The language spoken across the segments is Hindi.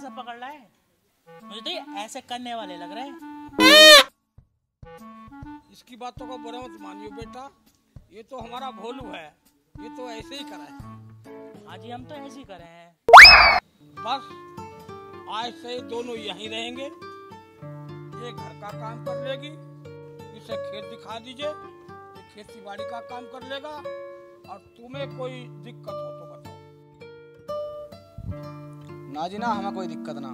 कहाँ से पकड़ लाए मुझे तो ये ऐसे करने वाले लग रहे हैं। इसकी बातों को बुरा मत मानियो बेटा। ये तो हमारा भोलू है। ये तो ऐसे ही करा है। हाँ जी हम तो ऐसे ही करे हैं। बस आज से दोनों यहीं रहेंगे। ये घर का काम कर लेगी इसे खेत दिखा दीजिए। ये खेती बाड़ी का काम कर लेगा और तुम्हें कोई दिक्कत हो ना जी ना हमें कोई दिक्कत ना।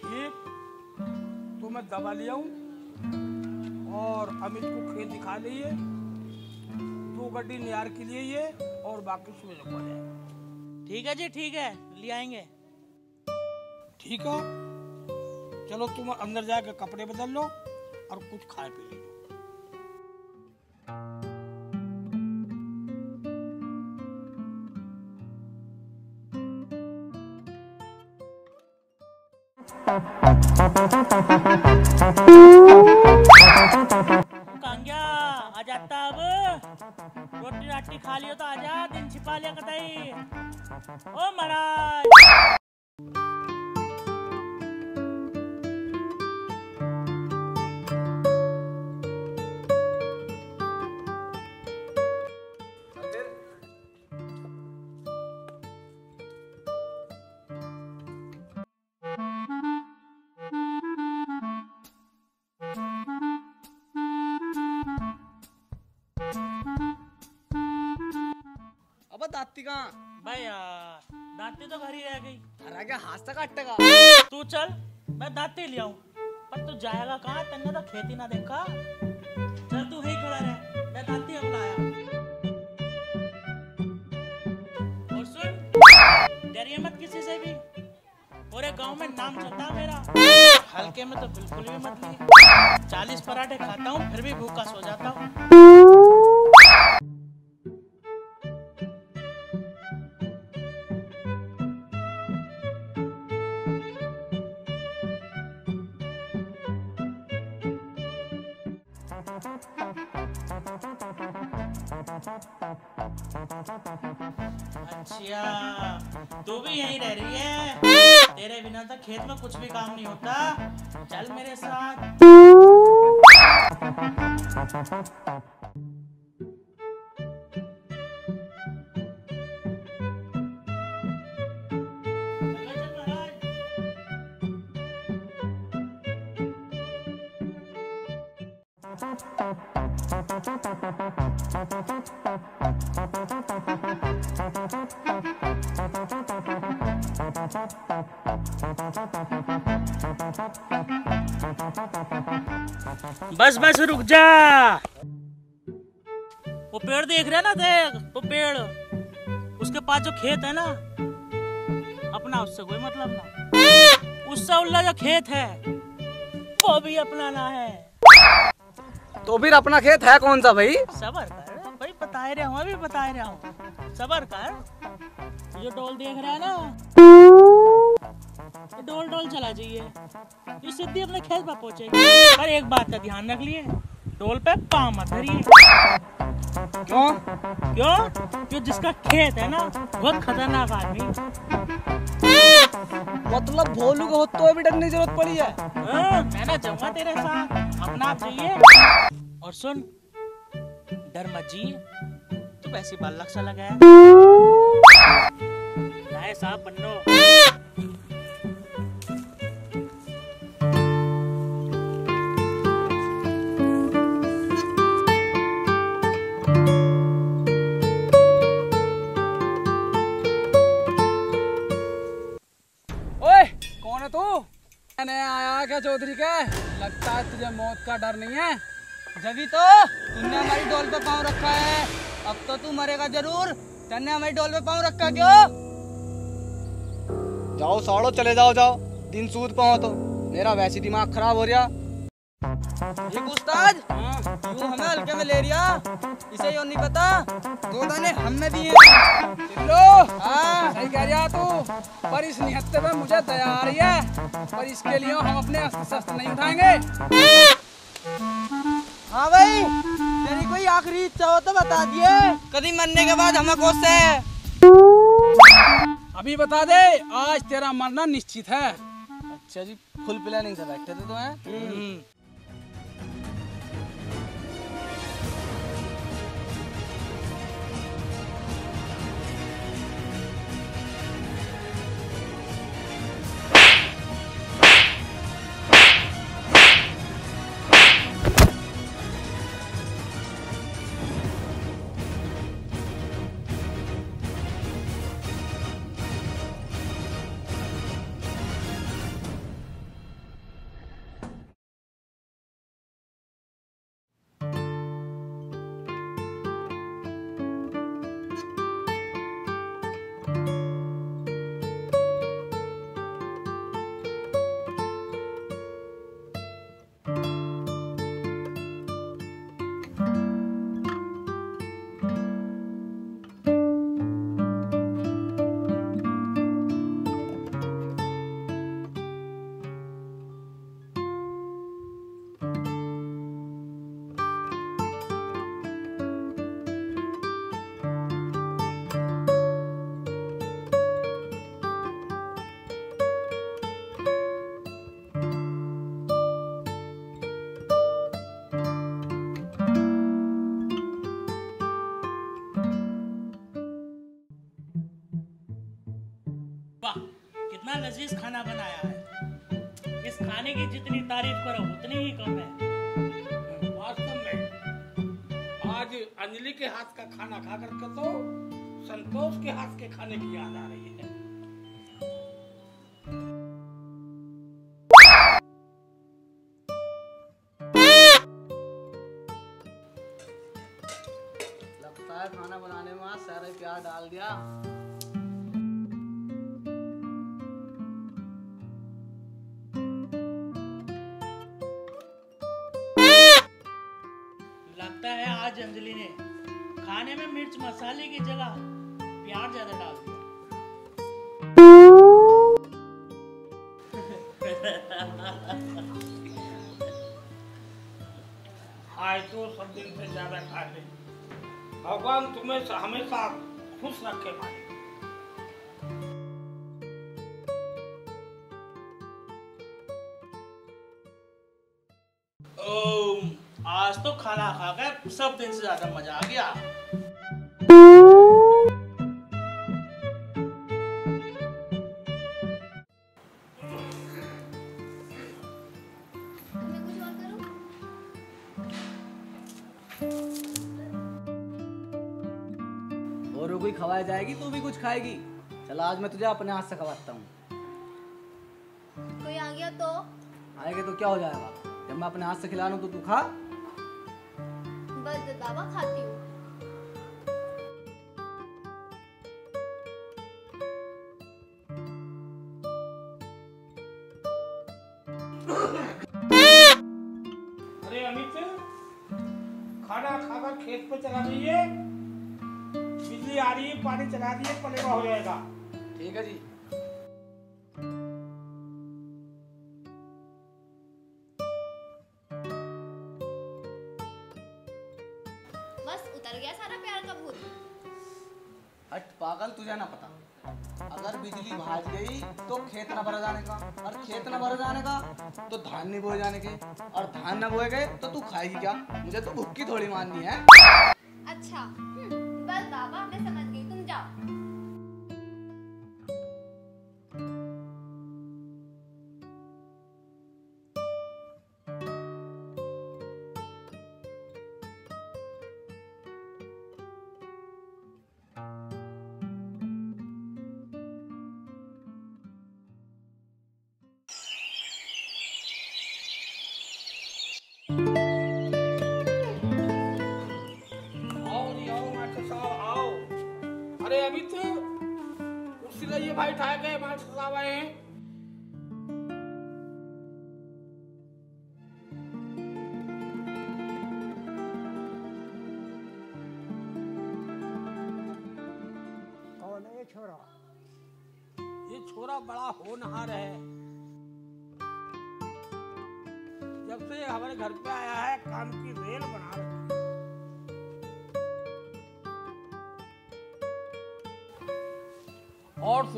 ठीक। तो मैं दवा ले आऊँ और अमित को खेत दिखा लिए दो गड्डी नियार के लिए ये और बाकी सुबह को जाए ठीक है जी ठीक है। ले आएँगे। ठीक है। चलो तुम अंदर जाके कपड़े बदल लो और कुछ खाए पी लो। कांग्या आ जाता अब रोटी राटी खा लियो तो आजा, दिन छिपा लिया कतई। ओ महाराज। दाती कहाँ भाई यार दांती तो घर ही रह गई। अरे क्या हाथ तक अट्टेगा तू चल मैं दांती ले आऊँ। पर तू जाएगा कहाँ? तन्ने तो खेती ना देखा। चल तू यही खड़ा रह। मैं दांती अब लाया और सुन डरिए मत किसी से भी? पूरे गाँव में नाम चलता मेरा। हल्के में तो बिल्कुल भी मत लिए चालीस पराठे खाता हूँ फिर भी भूखा सो जाता हूँ। अच्छा तू भी यहीं रह रही है? तेरे बिना तो खेत में कुछ भी काम नहीं होता। चल मेरे साथ। बस बस रुक जा। वो पेड़ देख रहे ना देख वो पेड़। उसके पास जो खेत है ना अपना उससे कोई मतलब ना। उससे उल्ला जो खेत है वो भी अपना ना है। तो फिर अपना खेत है कौन सा भाई? सबर कर भाई बता रहा हूँ अभी बता रहा हूँ। सबर कर। ये डोल देख रहा है ना डोल डोल चला जाइए। ये सीधी अपने खेत पर पहुंचेगी। पर एक बात का ध्यान रख लिए डोल पे पाँव मत धरिए। क्यों? क्यों? क्यों जिसका खेत है ना बहुत खतरनाक आदमी मतलब भोलू को तो भी डरने की ज़रूरत पड़ी है। हाँ, मैं ना जाऊँगा तेरे साथ। अपना आप चाहिए और सुन डर मत जी तू वैसी बाल लक्ष्य लगा है। लाए साहब बन्नो क्या चौधरी के? लगता है तुझे मौत का डर नहीं है। जभी तो तुमने हमारी डोल पे पाँव रखा है। अब तो तू मरेगा ज़रूर। तेने हमारी डोल पे पाँव रखा क्यों? जाओ साड़ो चले जाओ जाओ। दिन सूद पाओ तो। मेरा वैसे दिमाग खराब हो रहा। ये उस्ताद हाँ यूँ हमें हल्के में ले रिया? इसे यो नहीं पता। दो दाने हमने दिए हैं। चिल्लो हाँ सही कह रहा तू। पर इस निहत्ते पे मुझे दया आ रही है। पर इसके लिए हम अपने अस्त्र शस्त्र नहीं उठाएँगे। हाँ भाई तेरी कोई आखिरी इच्छा हो तो बता दिए। कभी मरने के बाद हमें कौन से अभी बता दे आज तेरा मरना निश्चित है। अच्छा जी फुल प्लानिंग से बैठे थे तो वाह लजीज खाना बनाया है। इस खाने की जितनी तारीफ़ करो, उतनी ही कम है। वास्तव में आज अंजलि के हाथ का खाना खा करके तो संतोष के हाथ के खाने की याद आ रही की जगह प्यार ज़्यादा डाल दिया। आज तो सब दिन से ज़्यादा खा ले भगवान तुम्हें हमेशा खुश रखे भाई। आज तो खाना खाकर सब दिन से ज़्यादा मज़ा आ गया। जाएगी तू भी कुछ खाएगी। चल आज मैं तुझे अपने हाथ से खवाता हूँ। कोई आ गया तो? आएगा तो क्या हो जाएगा? जब मैं अपने हाथ से खिला लू तो तू खा। बस दावा खाती हूँ। हट पागल, तुझे ना पता। अगर बिजली भाज गई तो खेत न भर जाने का। और खेत न भर जाने का तो धान नहीं बोए जाने के। और धान न बोए गए तो तू खाएगी क्या? मुझे तो भुक्की थोड़ी माननी है। भाई गए मास्टर साहब आए हैं।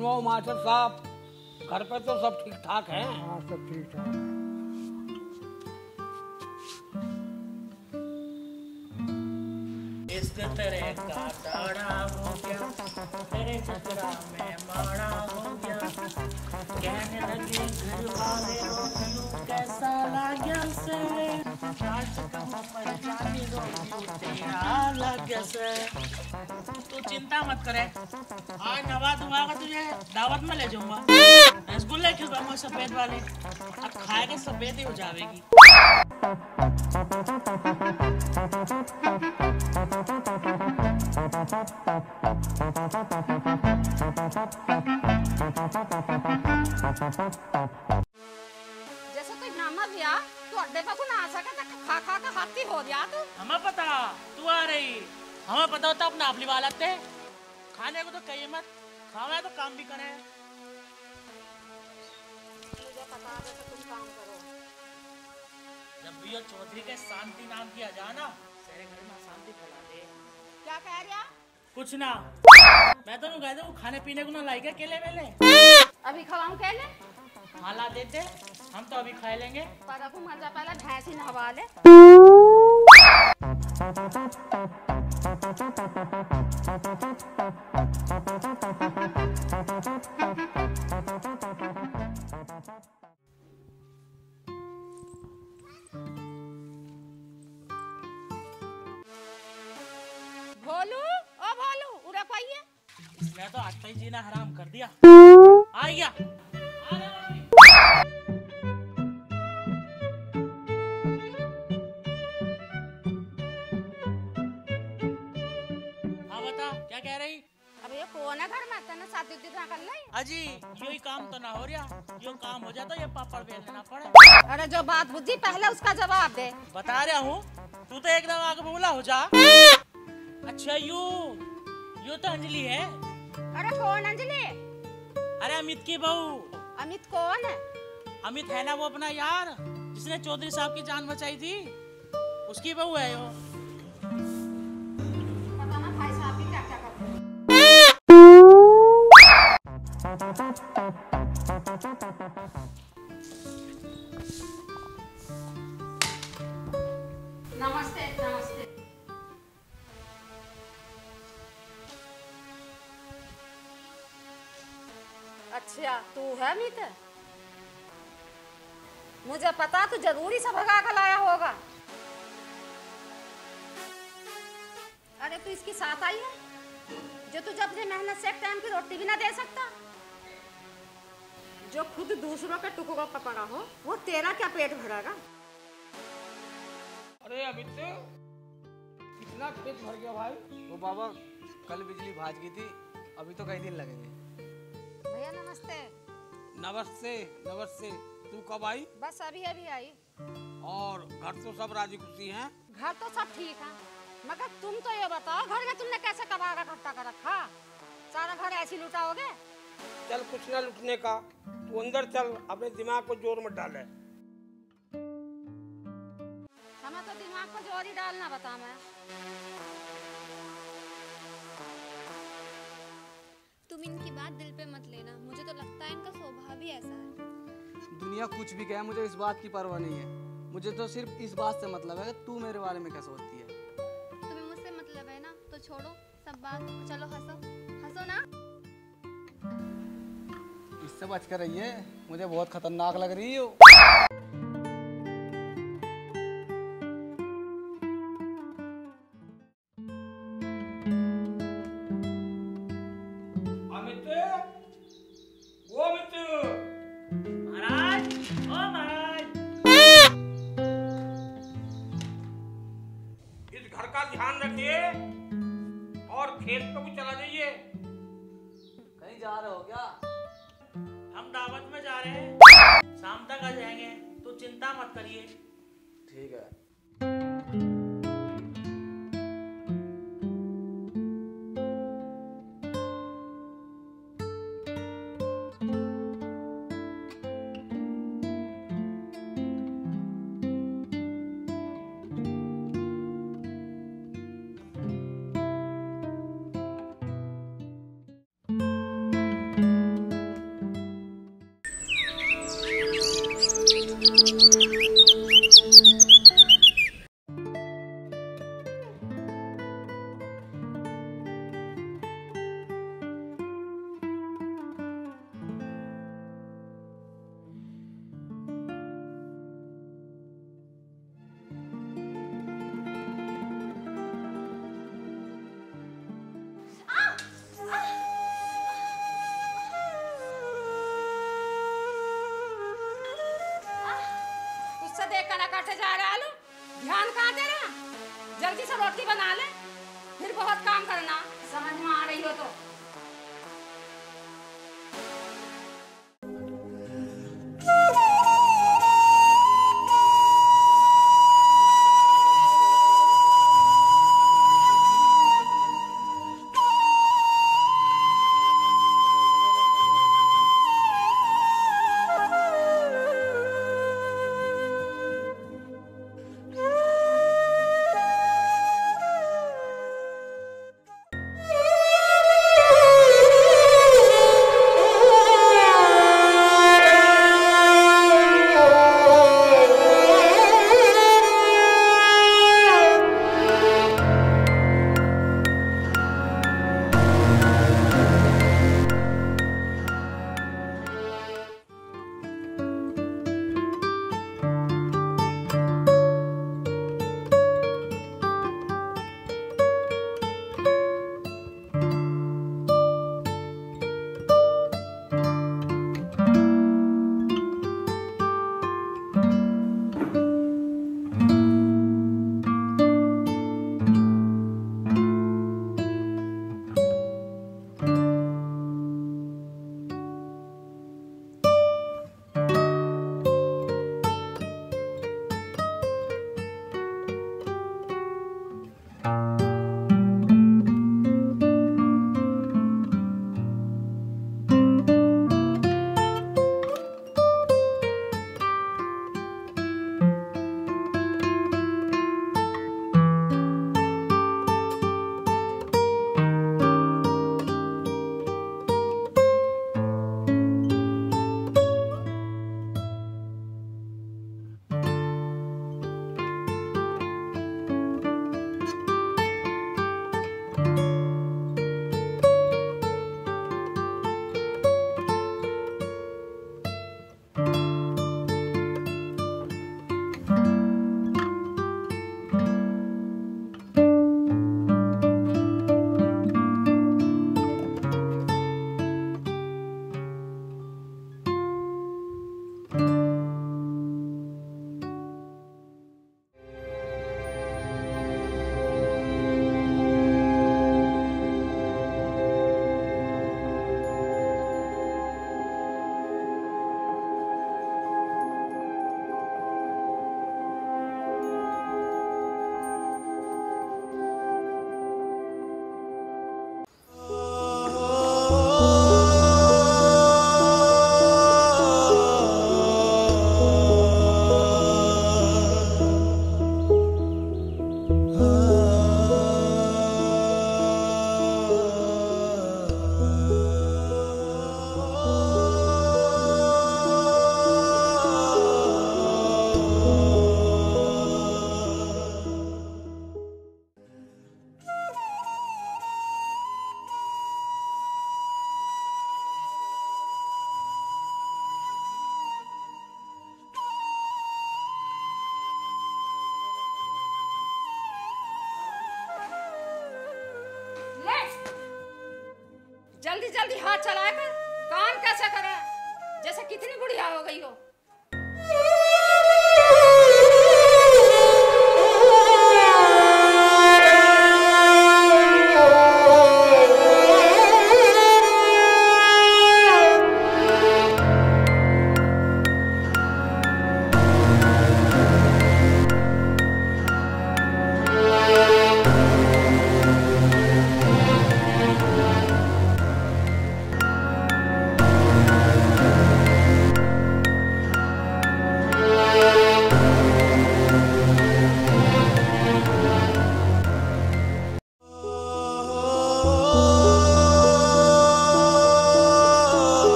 सुनो मास्टर साहब। घर पे तो सब ठीक ठाक है। हाँ सब ठीक ठाक इश्क तेरे का दाड़ा हो गया तेरे चक्रा में माड़ा हो गया। कहने लगे घर वाले रोमियो कैसा लगा से? कहूँ तेरा लगा से। तू चिंता मत करे। आज नवा दूंगा तुझे दावत में ले जाऊंगा रसगुल्ले खिलवाऊंगा सफेद वाले अब खाएगा सफेद ही हो जाएगी जैसे कोई नमक या ਤੁਹਾਡੇ ਕੋਲ ਨਾ ਆ ਸਕੇ ਤਾਂ ਖਾ ਖਾ ਕੇ ਹਾਥੀ ਹੋ ਗਿਆ ਤੂੰ हमें पता तू आ रही हमें पता होता अपना अपनी वालत थे खाने को तो कहिए मत खावे तो काम भी करे। मुझे पता है तो तुम काम करो। जब भी चौधरी के शांति नाम की अजाना। तेरे घर में शांति फैला दे। क्या कह रहा कुछ ना। मैं तो कह दूँ खाने पीने को ना लाई के केले वेले? अभी खवाऊं कहले हाला देते हम तो अभी खा लेंगे। पर अब मज़ा पहले भैंस ही नहवा ले। भोलू? ओ भोलू उरे कोई इसने तो आज तक जीना हराम कर दिया। आ गया। अजी यही काम तो ना हो रहा। यो काम हो जाता ये पापड़ बेल लेना पड़े। अरे जो बात बुझी पहले उसका जवाब दे। बता रहा हूँ तू तो एकदम आगे बोला हो जा। अच्छा यू यू तो अंजलि है। अरे कौन अंजलि? अरे अमित की बहू। अमित कौन? है अमित है ना वो अपना यार जिसने चौधरी साहब की जान बचाई थी। उसकी बहू है वो। नमस्ते अच्छा तू है मुझे पता तू ज़रूरी से भगा कर लाया होगा। अरे, तू इसकी साथ आई है? जो तुझे अपनी मेहनत से एक टाइम की रोटी भी ना दे सकता? जो खुद दूसरों के टुकड़ों पर पड़ा हो वो तेरा क्या पेट भरेगा? अरे अभी तो कितना पेट भर गया भाई। वो बाबा कल बिजली भाज गई थी अभी तो कई दिन लगेंगे। भैया नमस्ते। नमस्ते नमस्ते। तू कब आई? बस अभी अभी आई। और घर तो सब राज़ी खुशी हैं? घर तो सब ठीक है मगर तुम तो ये बताओ घर में तुमने कैसे कबाड़ा इकट्ठा कर रखा? सारा घर ऐसे ही लुटाओगे चल कुछ ना लुटने का। तू अंदर चल अपने दिमाग को ज़ोर मत डाले। हमें तो दिमाग को ज़ोर ही डालना बता मैं। तुम इनकी बात दिल पे मत लेना मुझे तो लगता है इनका स्वभाव ही ऐसा है। दुनिया कुछ भी कहे मुझे इस बात की परवाह नहीं है। मुझे तो सिर्फ़ इस बात से मतलब है कि तू मेरे बारे में क्या सोचती है। तुम्हें मुझसे मतलब है ना? तो छोड़ो सब बात। चलो हंसो। हंसो ना। इससे बच कर रही है मुझे बहुत खतरनाक लग रही हो।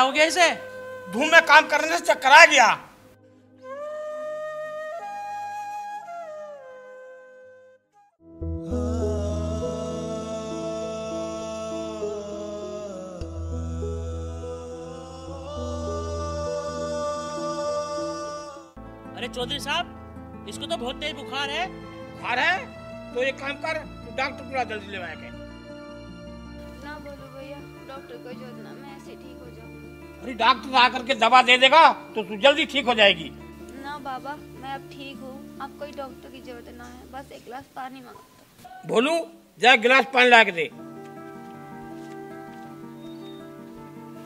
क्या हो गया इसे? धूम में काम करने से चक्कर आ गया। अरे चौधरी साहब इसको तो बहुत तेज बुखार है। बुखार है? तो एक काम कर डॉक्टर बुला जल्दी ले के ना बोलो भैया डॉक्टर को जो अरे डॉक्टर आकर के दवा दे देगा तो तू जल्दी ठीक हो जाएगी। ना बाबा मैं अब ठीक हूँ। अब कोई डॉक्टर की ज़रूरत ना है। बस एक गिलास पानी माँगता बोलू जा गिलास पानी ला के दे।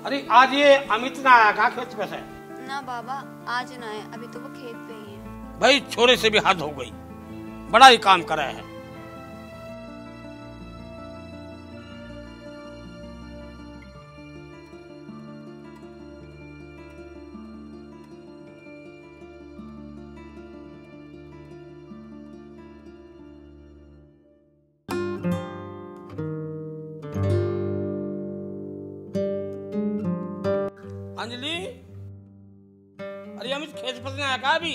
अरे आज ये अमित ना आया का खेत पे से? ना बाबा आज ना है अभी तो वो खेत पे ही है। भाई छोरे से भी हद हो गई। बड़ा ही काम करा है। का अभी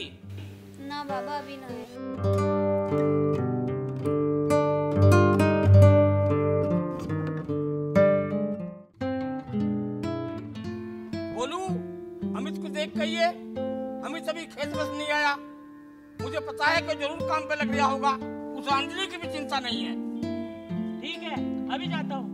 ना बाबा अभी ना है। बोलू अमित को देख कहिए अमित अभी खेत बस नहीं आया। मुझे पता है कि ज़रूर काम पे लग गया होगा। उस अंजलि की भी चिंता नहीं है। ठीक है अभी जाता हूँ।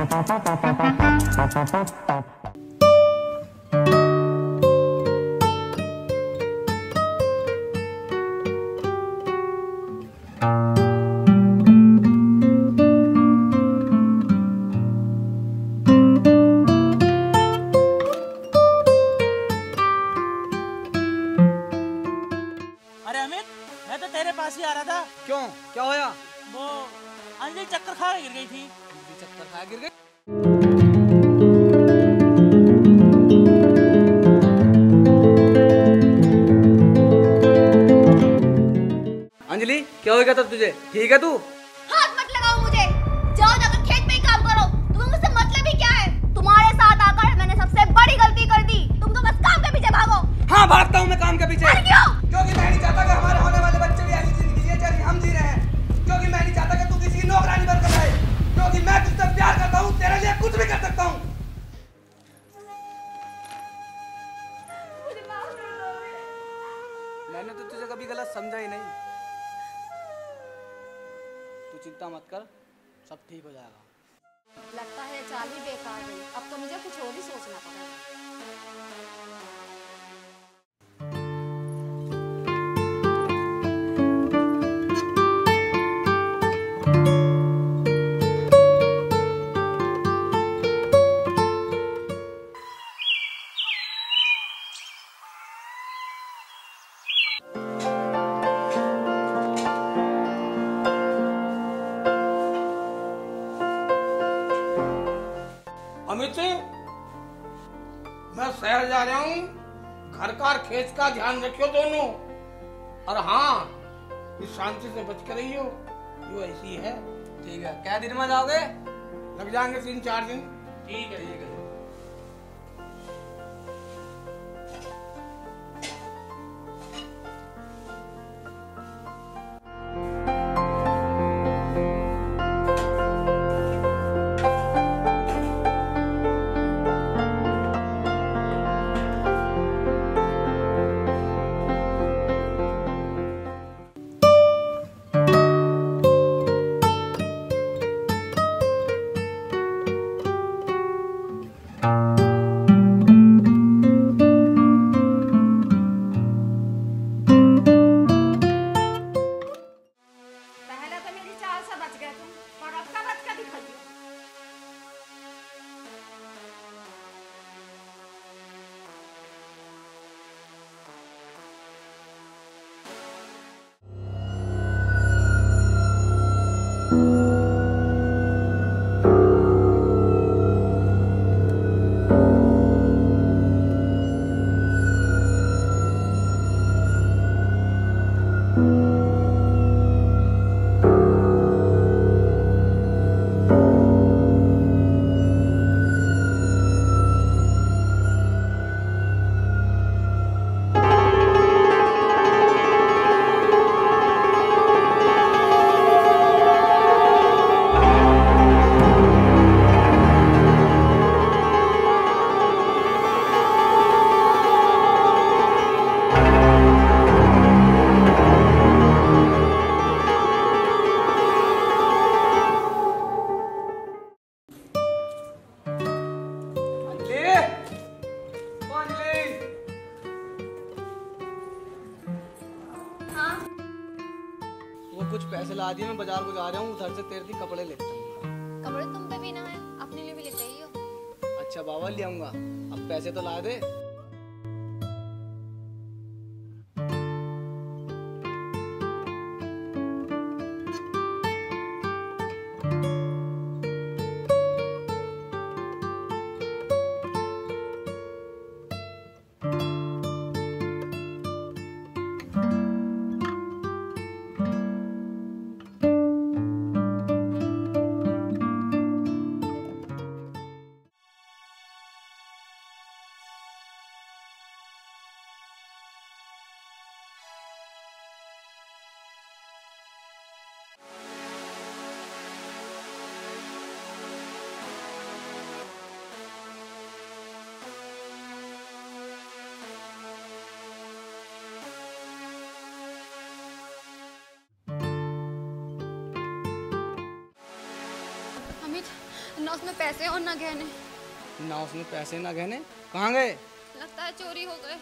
अरे बता रहा हूँ। घर का खेत का ध्यान रखियो दोनों। और हाँ शांति से बच कर रहियो। जो ऐसी है। ठीक है। क्या दिन में जाओगे? लग जाएँगे तीन चार दिन। ठीक है ठीक है। ना उसमें पैसे और ना गहने। ना उसमें पैसे ना गहने। कहाँ गए? लगता है चोरी हो गए।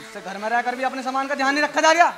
इससे घर में रहकर भी अपने सामान का ध्यान नहीं रखा जा रहा।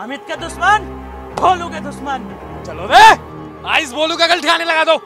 अमित के दुश्मन भोलू के दुश्मन। चलो बे आइस बोलू का गल ठिकाने लगा दो।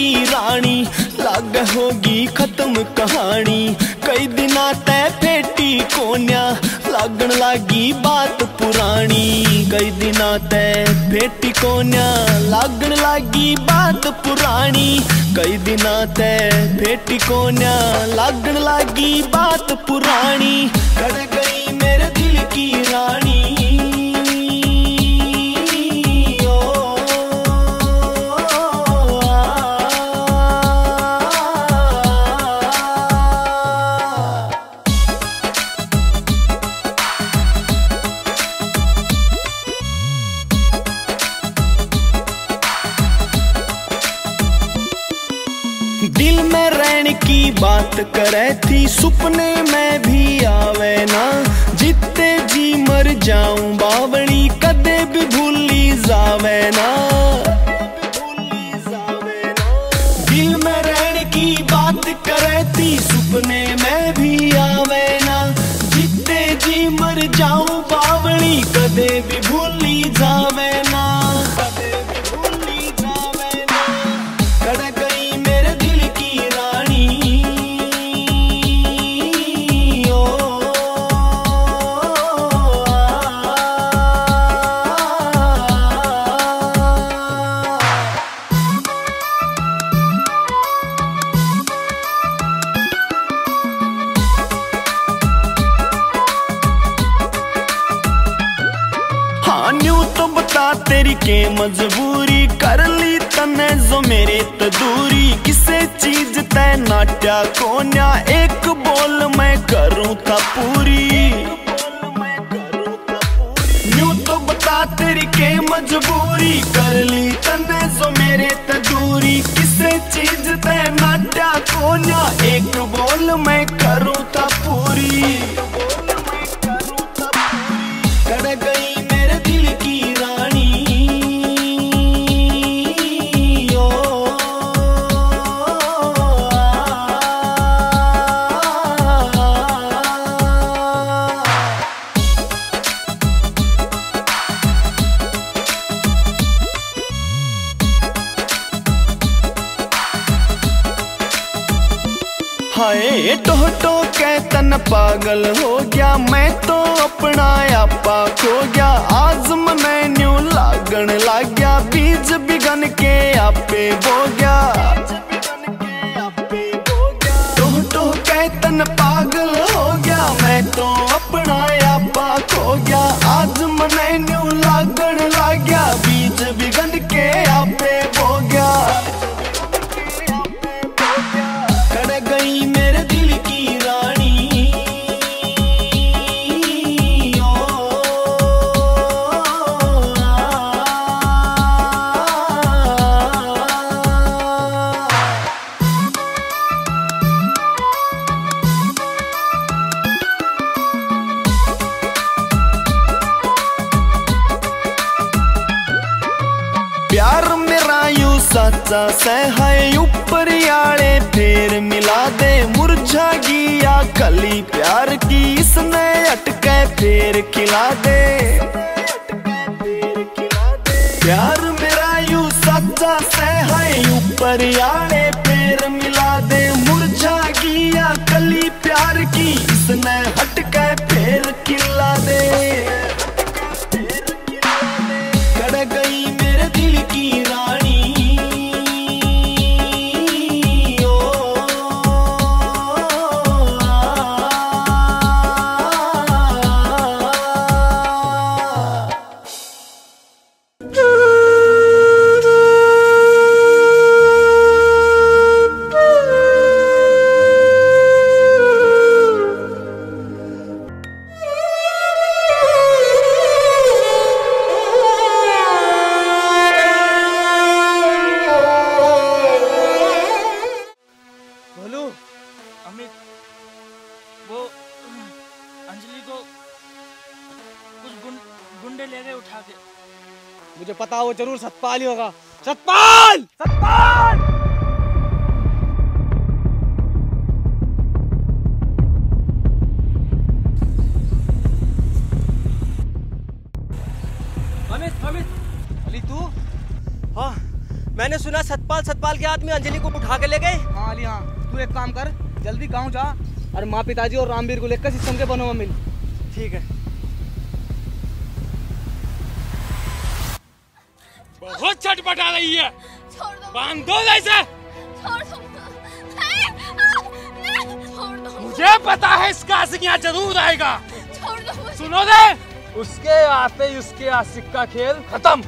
की रानी, लाग होगी खत्म कहानी। कई दिना तय फेटी कोन्या, लागण लागी बात पुरानी। कई दिना तय फेटी कोन्या, लागण लागी बात पुरानी। कई दिना तय फेटी कोन्या, लागण लागी बात पुरानी। गड़ गई मेरे दिल की रानी। बात करे थी सुपने में भी आवे ना। जितने जी मर जाऊँ बावणी कदे भी भूली जावे ना। हाय तो तो कैतन पागल हो गया। मैं तो अपना आपा खो गया। आज़म मैं न्यू लागन लाग गया बीज बिगन के आपे बो गया। तो तो कैतन पागल हो गया। मैं तो अपना आपा खो गया। आज मैन्यू कली प्यार की इसने अटके फेर खिला दे। प्यार मेरा यू सच्चा से है, ऊपर आड़े फेर मिला दे। मुरझा गया कली प्यार की इसने सतपाल ही होगा। सतपाल! सतपाल! अमित अमित अली तू? हाँ मैंने सुना सतपाल सतपाल के आदमी अंजलि को उठा के ले गए। हाँ अली हाँ। तू एक काम कर जल्दी गाँव जा और माँ पिताजी और रामवीर को लेकर सिस्टम के बनो मिल। ठीक है। बाँध ऐसे दो। मुझे पता है इसका आशिक यहाँ ज़रूर आएगा। छोड़ दो सुनो दे। उसके आते ही उसके आशिक का खेल खत्म।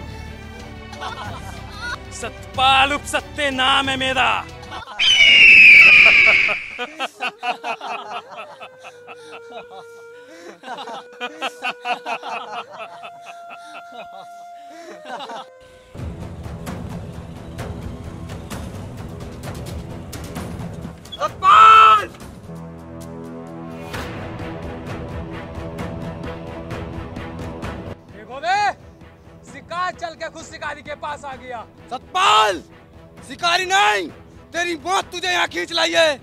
सतपाल उप सत्य नाम है मेरा। सतपाल देखो बे शिकार चल के खुद शिकारी के पास आ गया। सतपाल! शिकारी नहीं तेरी मौत तुझे यहाँ खींच लाई है।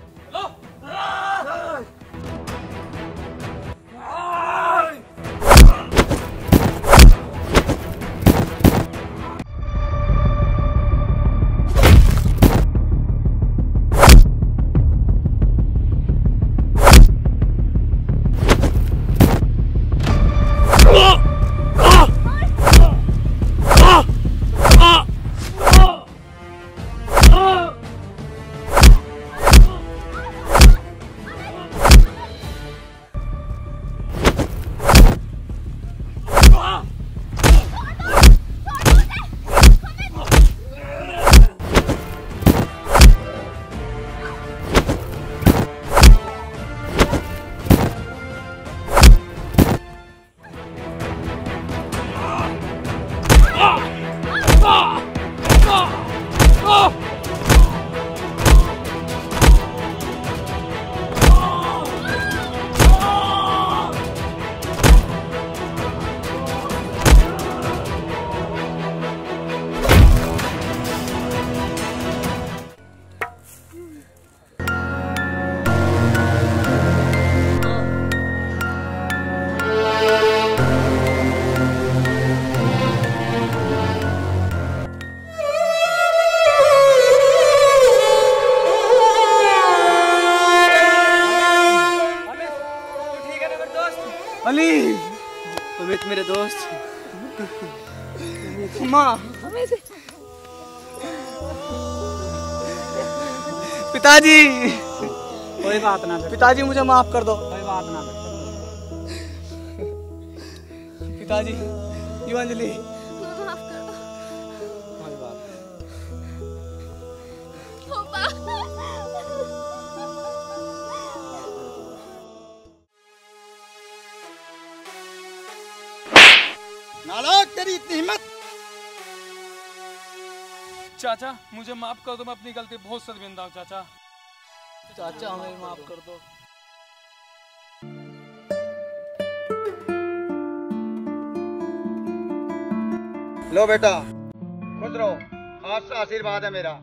पिताजी। कोई बात ना पिताजी मुझे माफ़ कर दो। कोई बात ना पिताजी यू अंजलि माफ़ कर दो हमारी बात नालायक तेरी इतनी हिम्मत। चाचा मुझे माफ़ कर दो मैं अपनी गलती बहुत शर्मिंदा हूँ चाचा। चाचा हमें माफ़ कर दो। लो बेटा खुश रहो। आज से आशीर्वाद है मेरा।